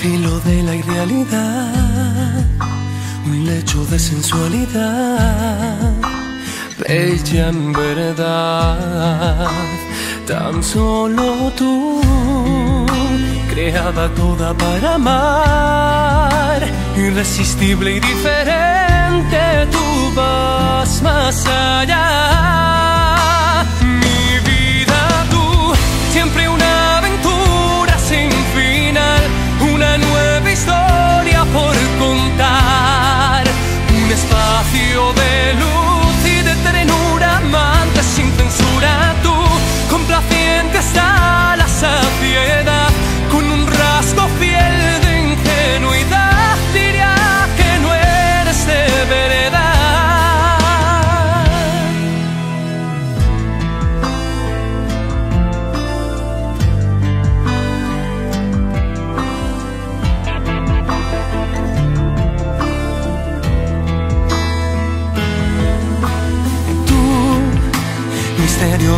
filo de la irrealidad, un lecho de sensualidad, bella en verdad, tan solo tú, creada toda para amar, irresistible y diferente, tú vas más allá.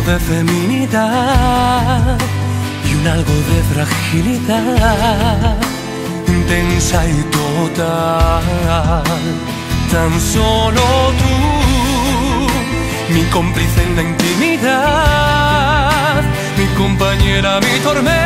de feminidad y un algo de fragilidad intensa y total. Tan solo tú, mi cómplice en la intimidad, mi compañera, mi tormenta.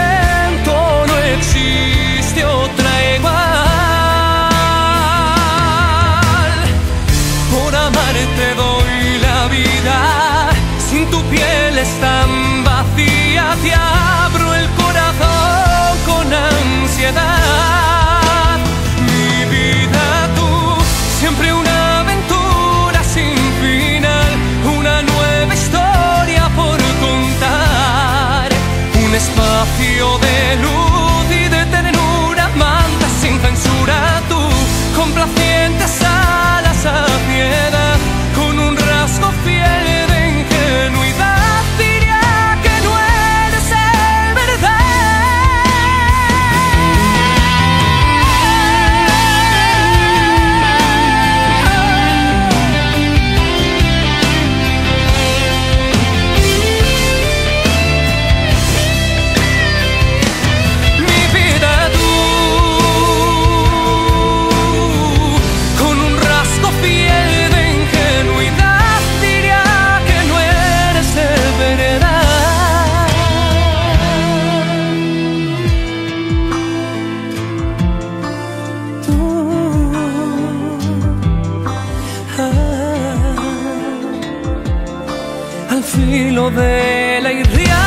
al filo de la irreal.